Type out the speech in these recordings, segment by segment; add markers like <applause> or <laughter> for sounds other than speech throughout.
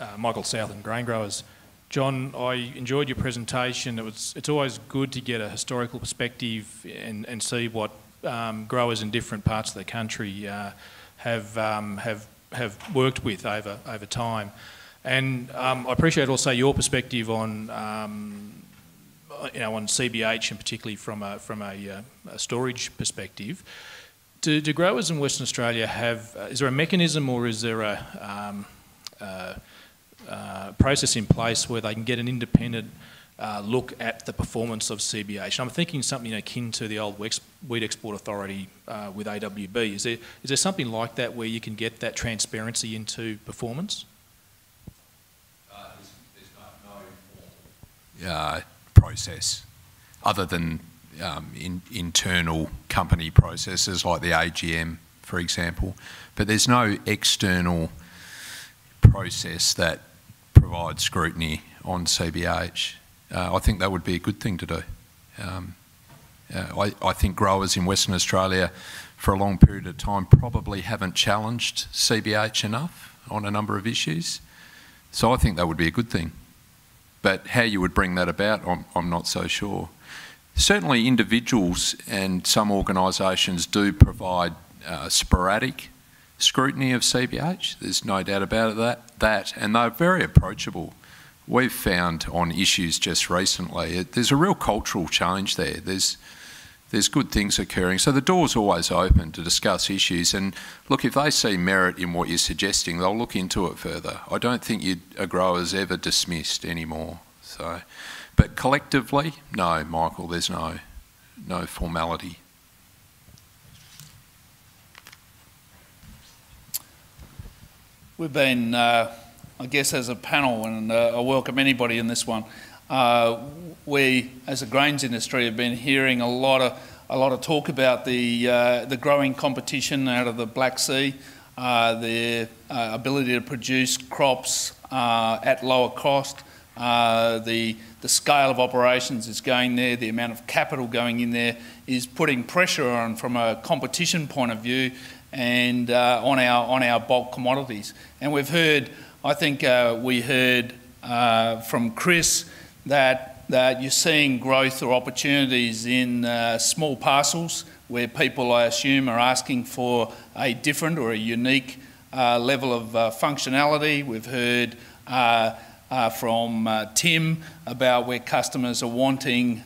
uh, Michael Southland Grain Growers. John, I enjoyed your presentation. It was, it's always good to get a historical perspective and, and see what um, growers in different parts of the country uh, have, um, have, have worked with over, over time. And um, I appreciate also your perspective on, um, you know, on CBH and particularly from a, from a, uh, a storage perspective. Do, do, growers in Western Australia have, uh, is there a mechanism or is there a, um, uh, process in place where they can get an independent uh, look at the performance of CBH. I'm thinking something akin to the old Wheat Export Authority uh, with AWB. Is there, is there something like that where you can get that transparency into performance? Uh, there's, there's no, no process other than um, in, internal company processes like the AGM, for example. But there's no external process that provide scrutiny on CBH. Uh, I think that would be a good thing to do. Um, uh, I, I, think growers in Western Australia for a long period of time probably haven't challenged CBH enough on a number of issues. So I think that would be a good thing. But how you would bring that about, I'm, I'm not so sure. Certainly individuals and some organisations do provide uh, sporadic scrutiny of CBH. There's no doubt about that. That and they're very approachable. We've found on issues just recently, it, there's a real cultural change there. There's there's good things occurring. So the door's always open to discuss issues. And look, if they see merit in what you're suggesting, they'll look into it further. I don't think you, a grower's ever dismissed anymore. So, but collectively, no, Michael, there's no no formality. We've been, uh, I guess, as a panel, and uh, I welcome anybody in this one. Uh, we, as a grains industry, have been hearing a lot of a lot of talk about the uh, the growing competition out of the Black Sea, uh, their uh, ability to produce crops at lower cost. the the scale of operations is going there, the amount of capital going in there is putting pressure on from a competition point of view and uh, on our on our bulk commodities. And we've heard, I think uh, we heard uh, from Chris that that you're seeing growth or opportunities in uh, small parcels where people, I assume, are asking for a different or a unique uh, level of uh, functionality. We've heard. from Tim about where customers are wanting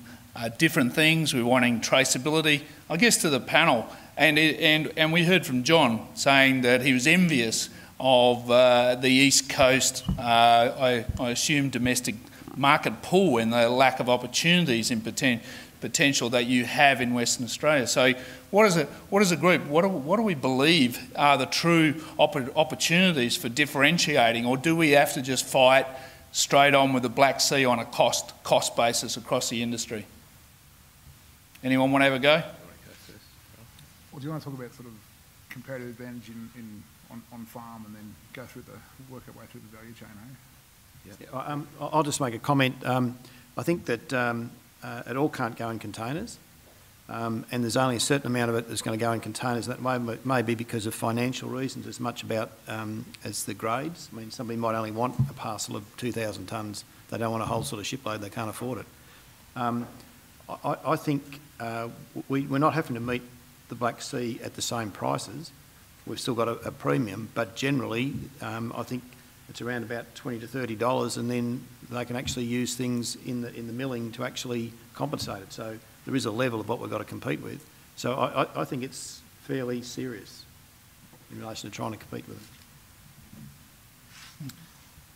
different things, we're wanting traceability. I guess to the panel, and, and, and we heard from John saying that he was envious of uh, the East Coast, uh, I, I, assume domestic market pool and the lack of opportunities in poten- potential that you have in Western Australia. So, what is, it, what is a group? What do, what do we believe are the true opp- opportunities for differentiating, or do we have to just fight straight on with the Black Sea on a cost, cost basis across the industry? Anyone want to have a go? Or do you want to talk about sort of comparative advantage in, in on, on farm and then go through the work our way through the value chain? Eh? Yeah. Um, I'll just make a comment. Um, I think that um, uh, it all can't go in containers, um, and there's only a certain amount of it that's going to go in containers. That may, may be because of financial reasons, as much about um, as the grades. I mean, somebody might only want a parcel of 2,000 tonnes. They don't want a whole sort of shipload. They can't afford it. Um, I, I, think uh, we, we're not having to meet the Black Sea at the same prices. We've still got a, a premium, but generally, um, I think it's around about twenty to thirty dollars, and then they can actually use things in the in the milling to actually compensate it. So there is a level of what we've got to compete with. So I, I, I think it's fairly serious in relation to trying to compete with it.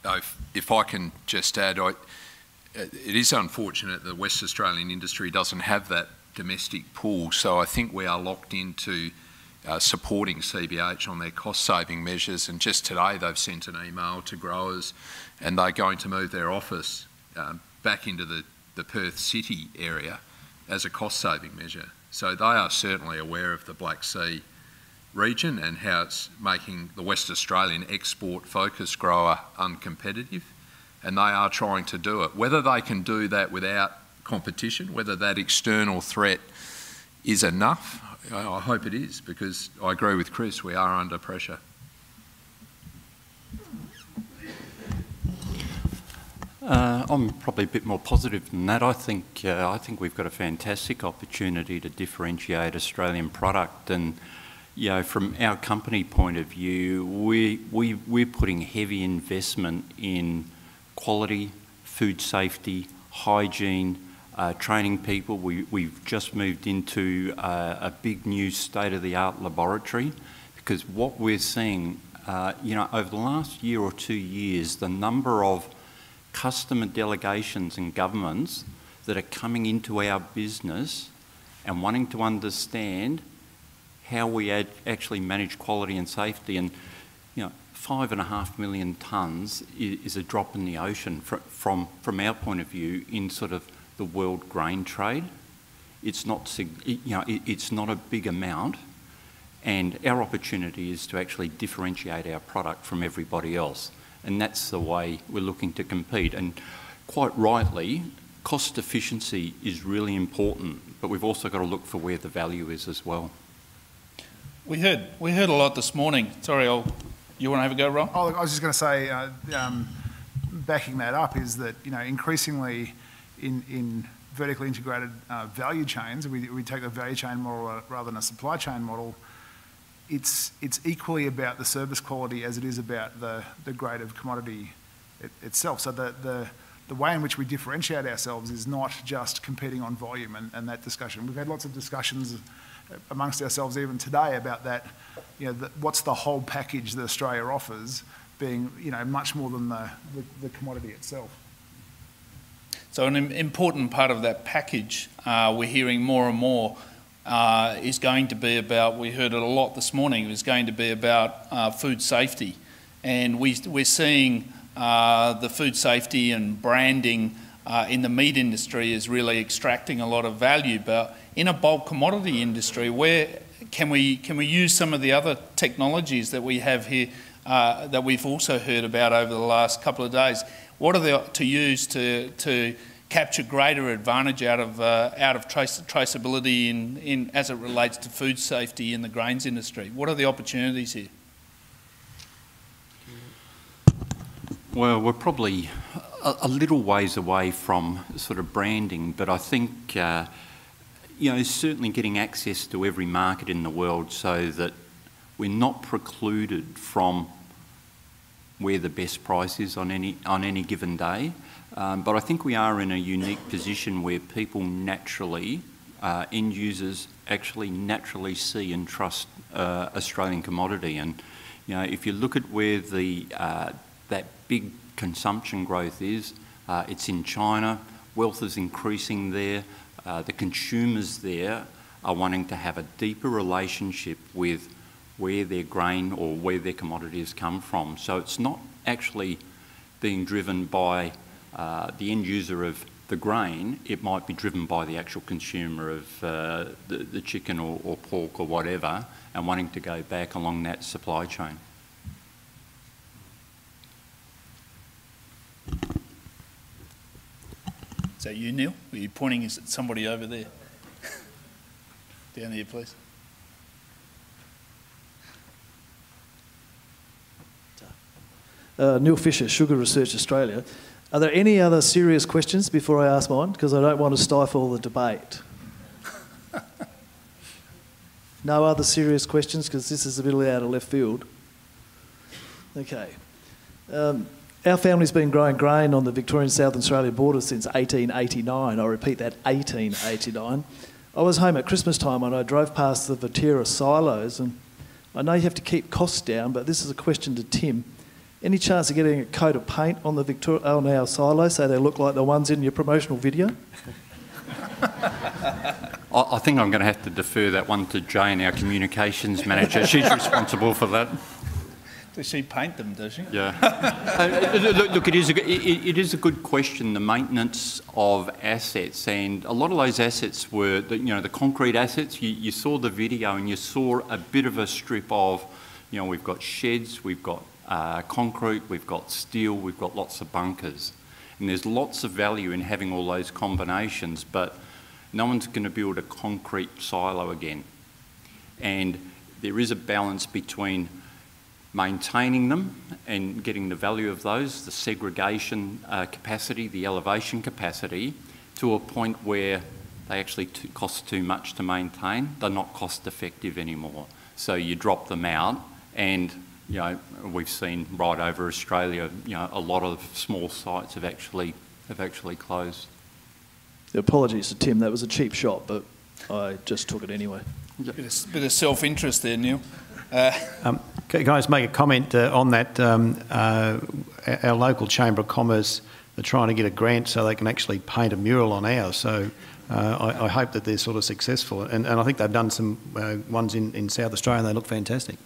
If, if I can just add, I, it is unfortunate that West Australian industry doesn't have that domestic pool. So I think we are locked into uh, supporting CBH on their cost saving measures. And just today they've sent an email to growers and they're going to move their office um, back into the, the Perth City area as a cost saving measure. So they are certainly aware of the Black Sea region and how it's making the West Australian export focused grower uncompetitive. And they are trying to do it. Whether they can do that without competition, whether that external threat is enough. I hope it is because I agree with Chris, we are under pressure. Uh, I'm probably a bit more positive than that. I think uh, I think we've got a fantastic opportunity to differentiate Australian product, and you know, from our company point of view, we we we're putting heavy investment in quality, food safety, hygiene, uh, training people. We we've just moved into uh, a big new state-of-the-art laboratory, because what we're seeing, uh, you know, over the last year or two years, the number of customer delegations and governments that are coming into our business and wanting to understand how we ad- actually manage quality and safety. And, you know, five and a half million tonnes is, is a drop in the ocean fr- from, from our point of view in sort of the world grain trade. It's not, you know, it's not a big amount. And our opportunity is to actually differentiate our product from everybody else and that's the way we're looking to compete. And quite rightly, cost efficiency is really important, but we've also got to look for where the value is as well. We heard we heard a lot this morning. Sorry, I'll, you want to have a go, Ron? Oh, I was just going to say, uh, um, backing that up is that you know increasingly in in vertically integrated uh, value chains, we, we take the value chain model rather than a supply chain model it's, it's equally about the service quality as it is about the, the grade of commodity it, itself. So the, the, the way in which we differentiate ourselves is not just competing on volume and, and that discussion. We've had lots of discussions amongst ourselves even today about that, you know, the, what's the whole package that Australia offers being, you know, much more than the, the, the commodity itself. So an important part of that package, uh, we're hearing more and more uh, is going to be about, we heard it a lot this morning, is going to be about uh, food safety. And we, we're seeing uh, the food safety and branding uh, in the meat industry is really extracting a lot of value. But in a bulk commodity industry, where can we, can we use some of the other technologies that we have here uh, that we've also heard about over the last couple of days? What are they to use to, to capture greater advantage out of, uh, out of trace, traceability in, in, as it relates to food safety in the grains industry? What are the opportunities here? Well, we're probably a, a little ways away from sort of branding, but I think, uh, you know, certainly getting access to every market in the world so that we're not precluded from where the best price is on any, on any given day. Um, but I think we are in a unique position where people naturally, uh, end users actually naturally see and trust uh, Australian commodity. And you know, if you look at where the uh, that big consumption growth is, uh, it's in China. Wealth is increasing there. Uh, the consumers there are wanting to have a deeper relationship with where their grain or where their commodities come from. So it's not actually being driven by uh, the end user of the grain, it might be driven by the actual consumer of uh, the, the, chicken or, or, pork or whatever and wanting to go back along that supply chain. Is that you, Neil? Are you pointing at somebody over there? <laughs> Down here, please. Uh, Neil Fisher, Sugar Research Australia. Are there any other serious questions before I ask mine? Because I don't want to stifle the debate. no other serious questions because this is a bit out of left field. Okay. Um, our family's been growing grain on the Victorian South Australia border since 1889. I repeat that, 1889. I was home at Christmas time and I drove past the Viterra silos and I know you have to keep costs down, but this is a question to Tim. Any chance of getting a coat of paint on the Victoria on our silo so they look like the ones in your promotional video? I think I'm going to have to defer that one to Jane, our communications manager. She's <laughs> responsible for that. Does she paint them, does she? Yeah. uh, look, look, it, is a, it, it is a good question, the maintenance of assets. And a lot of those assets were, the, you know, the concrete assets, you, you saw the video and you saw a bit of a strip of, you know, we've got sheds, we've got uh, concrete, we've got steel, we've got lots of bunkers. And there's lots of value in having all those combinations, but no one's going to build a concrete silo again. And there is a balance between maintaining them and getting the value of those, the segregation uh, capacity, the elevation capacity, to a point where they actually cost too much to maintain. They're not cost effective anymore. So you drop them out, and you know we've seen right over Australia, you know a lot of small sites have actually have actually closed. Apologies to Tim, that was a cheap shot, but I just took it anyway. Bit of, bit of self-interest there, Neil. <laughs> Um, Can I just make a comment uh, on that? Um, uh, Our local Chamber of Commerce are trying to get a grant so they can actually paint a mural on ours. So uh, I I hope that they're sort of successful. And and I think they've done some uh, ones in in South Australia, and they look fantastic.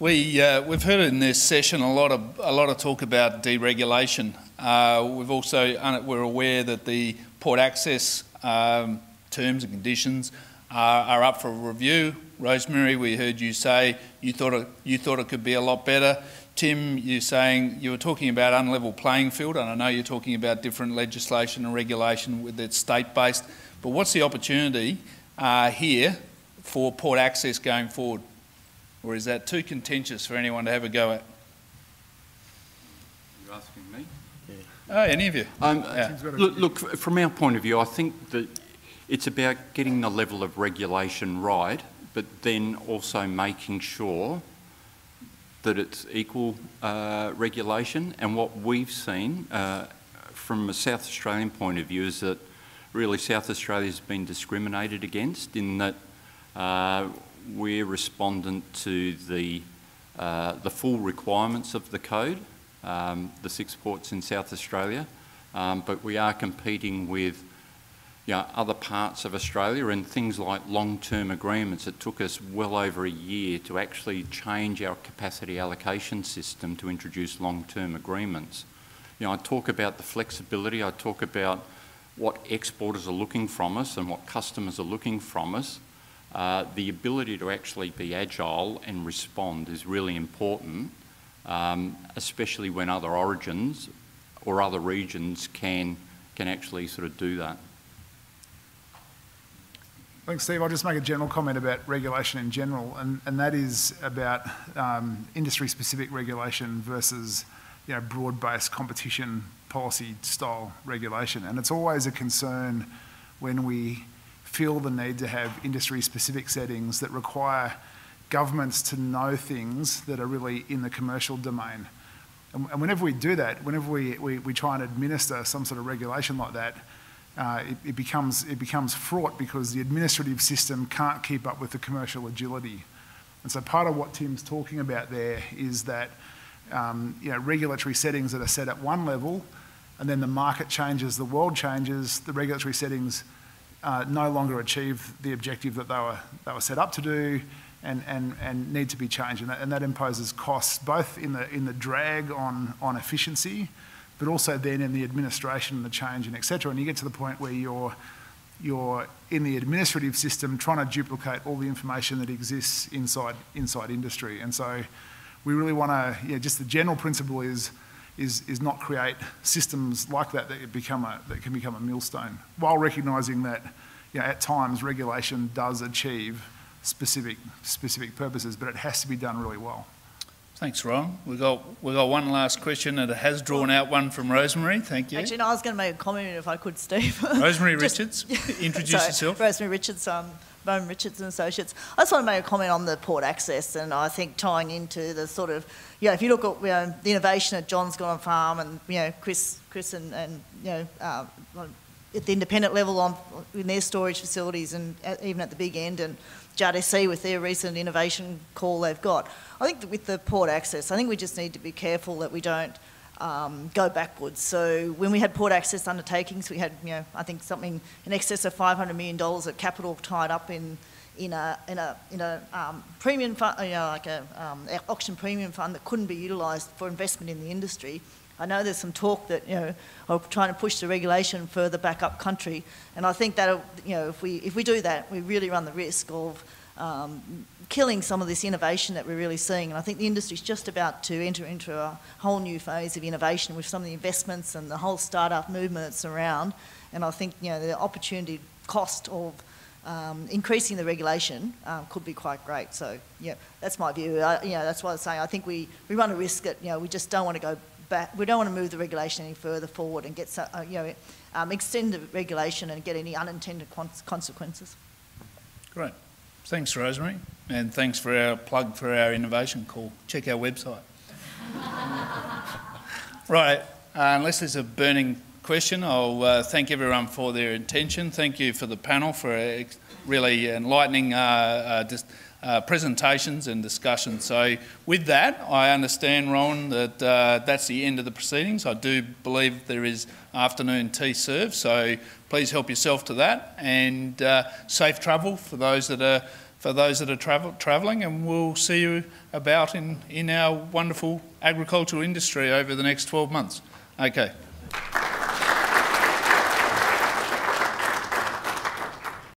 We, uh, we've heard in this session a lot of, a lot of talk about deregulation. Uh, we've also, we're aware that the port access um, terms and conditions are, are up for review. Rosemary, we heard you say you thought, it, you thought it could be a lot better. Tim, you're saying you were talking about unlevel playing field, and I know you're talking about different legislation and regulation with it state-based. But what's the opportunity uh, here for port access going forward? Or is that too contentious for anyone to have a go at? You're asking me? Oh, any of you? Um, Yeah. look, look, from our point of view, I think that it's about getting the level of regulation right, but then also making sure that it's equal uh, regulation. And what we've seen uh, from a South Australian point of view is that really South Australia has been discriminated against in that uh, we're respondent to the, uh, the full requirements of the code, um, the six ports in South Australia, um, but we are competing with you know, other parts of Australia and things like long-term agreements. It took us well over a year to actually change our capacity allocation system to introduce long-term agreements. You know, I talk about the flexibility, I talk about what exporters are looking from us and what customers are looking from us. Uh, the ability to actually be agile and respond is really important, um, especially when other origins or other regions can, can actually sort of do that. Thanks, Steve. I'll just make a general comment about regulation in general, and, and that is about um, industry-specific regulation versus you know, broad-based competition policy style regulation. And it's always a concern when we feel the need to have industry-specific settings that require governments to know things that are really in the commercial domain. And, and whenever we do that, whenever we, we, we try and administer some sort of regulation like that, uh, it, it, becomes, it becomes fraught because the administrative system can't keep up with the commercial agility. And so part of what Tim's talking about there is that um, you know, regulatory settings that are set at one level and then the market changes, the world changes, the regulatory settings uh, no longer achieve the objective that they were, they were set up to do and, and, and need to be changed. And that, and that imposes costs both in the, in the drag on, on efficiency but also then in the administration and the change and etc. And you get to the point where you're you're in the administrative system trying to duplicate all the information that exists inside inside industry. And so we really want to, yeah, just the general principle is is is not create systems like that that become a that can become a millstone, while recognising that, you know, at times regulation does achieve specific specific purposes, but it has to be done really well. Thanks, Ron. We've got, we got one last question, and it has drawn out one from Rosemary. Thank you. Actually, no, I was going to make a comment if I could, Steve. <laughs> Rosemary Richards, <laughs> introduce Sorry, yourself. Rosemary Richards, um, Bowman Richards and Associates. I just want to make a comment on the port access, and I think tying into the sort of, you know, if you look at you know, the innovation at John's Gone Farm, and you know, Chris, Chris, and, and you know. Uh, at the independent level on in their storage facilities and even at the big end and JRC with their recent innovation call they've got. I think with the port access, I think we just need to be careful that we don't um, go backwards. So when we had port access undertakings, we had, you know, I think something in excess of $500 million of capital tied up in in a in a in a um, premium fund, you know, like a um, auction premium fund that couldn't be utilised for investment in the industry. I know there's some talk that you know of trying to push the regulation further back up country, and I think that you know if we if we do that, we really run the risk of um, killing some of this innovation that we're really seeing. And I think the industry's just about to enter into a whole new phase of innovation with some of the investments and the whole startup movement that's around. And I think you know the opportunity cost of um, increasing the regulation um, could be quite great. So, yeah, that's my view. I, you know, that's why I'm saying I think we, we run a risk that, you know, we just don't want to go back, we don't want to move the regulation any further forward and get, so, uh, you know, um, extend the regulation and get any unintended consequences. Great. Thanks, Rosemary. And thanks for our plug for our innovation call. Check our website. <laughs> right, uh, unless there's a burning question, I'll uh, thank everyone for their attention. Thank you for the panel for really enlightening uh, uh, uh, presentations and discussions. So with that, I understand, Rowan, that uh, that's the end of the proceedings. I do believe there is afternoon tea served, so please help yourself to that and safe travel for those that are for those that are travel, travelling, and we'll see you about in, in our wonderful agricultural industry over the next 12 months. Okay.